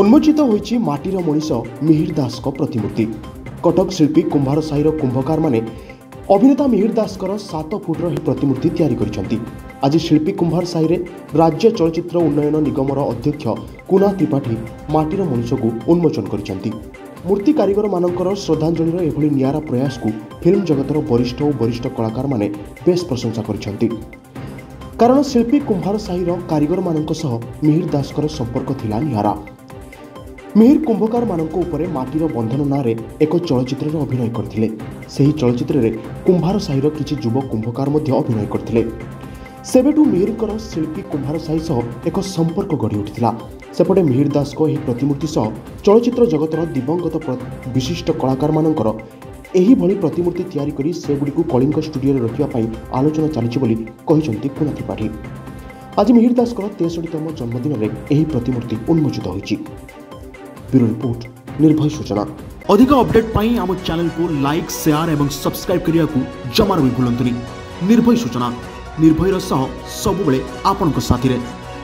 उन्मोचित हुन्छ माटी र मनिस मिहिर दासको प्रतिमूर्ति कटक शिल्पी कुम्भार साही र कुम्भकारमा अभिनेता मिहिर दासर सात फुट्र यो प्रतिमूर्ति तिरि आज शिल्पी कुम्भार सार राज्य चलचित्र उन्नयन निगम अध्यक्ष कुना त्रिपाठी माटी मनिसको उन्मोचन गरि मूर्ति कािगर म श्रद्धाञ्जली र एभरि नियारा प्रयासको फिल्म जगत र वरिष्ठ कलाकार कलाकारमा बेस प्रशंसा गरिन्छ कारण शिल्पी साही र कािगर मह मिर दासको र सम्पर्क थाहा ମିହିର କୁମ୍ଭକାରମାନଙ୍କ ଉପରେ ମାଟିର ବନ୍ଧନ ନାଁରେ ଏକ ଚଳଚ୍ଚିତ୍ରରେ ଅଭିନୟ କରିଥିଲେ ସେହି ଚଳଚ୍ଚିତ୍ରରେ କୁମ୍ଭାର ସାହିର କିଛି ଯୁବ କୁମ୍ଭକାର ମଧ୍ୟ ଅଭିନୟ କରିଥିଲେ ସେବେଠୁ ମିହିରଙ୍କର ଶିଳ୍ପୀ କୁମ୍ଭାର ସାହି ସହ ଏକ ସମ୍ପର୍କ ଗଢ଼ି ଉଠିଥିଲା ସେପଟେ ମିହିର ଦାସଙ୍କ ଏହି ପ୍ରତିମୂର୍ତ୍ତି ସହ ଚଳଚ୍ଚିତ୍ର ଜଗତର ଦିବଂଗତ ବିଶିଷ୍ଟ କଳାକାରମାନଙ୍କର ଏହିଭଳି ପ୍ରତିମୂର୍ତ୍ତି ତିଆରି କରି ସେଗୁଡ଼ିକୁ କଳିଙ୍ଗ ଷ୍ଟୁଡିଓରେ ରଖିବା ପାଇଁ ଆଲୋଚନା ଚାଲିଛି ବୋଲି କହିଛନ୍ତି କୁନା ତ୍ରିପାଠୀ ଆଜି ମିହିର ଦାସଙ୍କର ତେଷଠିତମ ଜନ୍ମଦିନରେ ଏହି ପ୍ରତିମୂର୍ତ୍ତି ଉନ୍ମୋଚିତ ହୋଇଛି ब्यूरो रिपोर्ट निर्भय सूचना अधिक अपडेट पाई आम चैनल को लाइक शेयर एवं सब्सक्राइब करने को जमार भी भूलु निर्भय सूचना निर्भय सह सब आपण को साथी